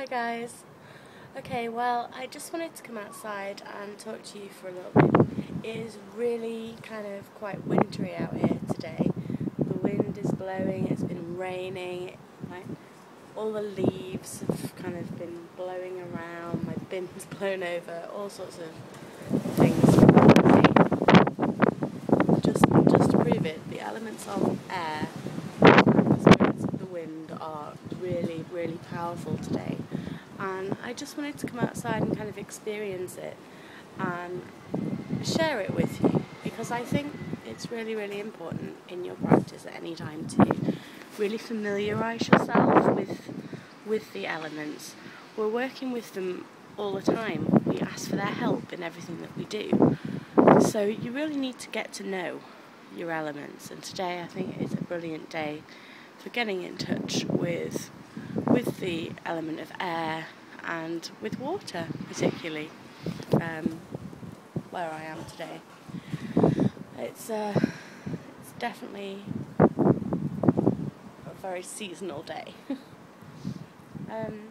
Hi guys. Okay, well, I just wanted to come outside and talk to you for a little bit. It is really kind of quite wintry out here today. The wind is blowing, it's been raining, like all the leaves have kind of been blowing around, my bin's blown over, all sorts of things. Just, just to prove it, the elements of air, the spirits of the wind are really, really powerful today and I just wanted to come outside and kind of experience it and share it with you because I think it's really, really important in your practice at any time to really familiarise yourself with with the elements. We're working with them all the time. We ask for their help in everything that we do. So you really need to get to know your elements and today I think is a brilliant day for getting in touch with with the element of air and with water, particularly um, where I am today. It's uh, it's definitely a very seasonal day. um,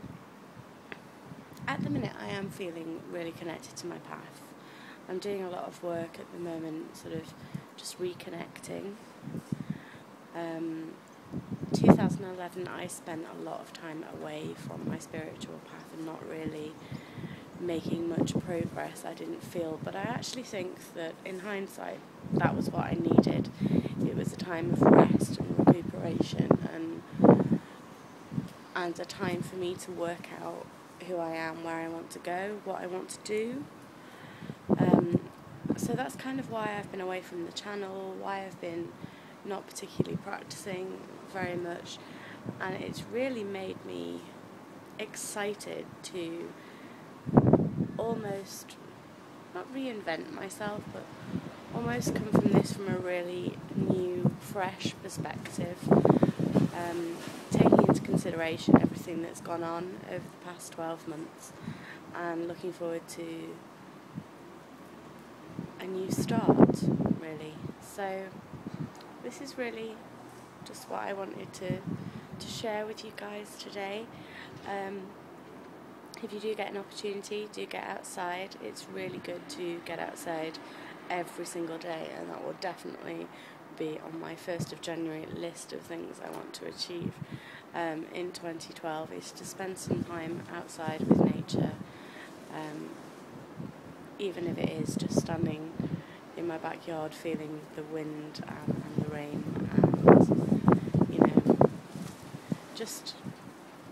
at the minute, I am feeling really connected to my path. I'm doing a lot of work at the moment, sort of just reconnecting. Um, 2011, I spent a lot of time away from my spiritual path and not really making much progress. I didn't feel, but I actually think that in hindsight, that was what I needed. It was a time of rest and recuperation, and and a time for me to work out who I am, where I want to go, what I want to do. Um, so that's kind of why I've been away from the channel, why I've been not particularly practicing very much, and it's really made me excited to almost not reinvent myself, but almost come from this from a really new, fresh perspective, um, taking into consideration everything that's gone on over the past 12 months, and looking forward to a new start, really. So this is really just what I wanted to to share with you guys today. Um, if you do get an opportunity, do get outside. It's really good to get outside every single day, and that will definitely be on my 1st of January list of things I want to achieve um, in 2012 is to spend some time outside with nature, um, even if it is just standing in my backyard feeling the wind and, and the rain and you know just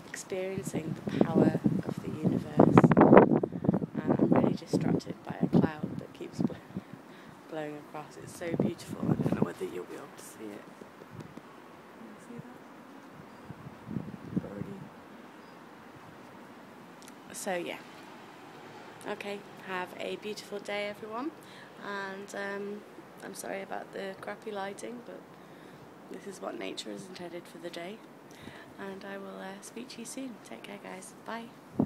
experiencing the power of the universe. And I'm really distracted by a cloud that keeps bl blowing across. It's so beautiful. I don't know whether you'll be able to see it. See that? so yeah. Okay. Have a beautiful day everyone and um, I'm sorry about the crappy lighting but this is what nature has intended for the day and I will uh, speak to you soon. Take care guys. Bye.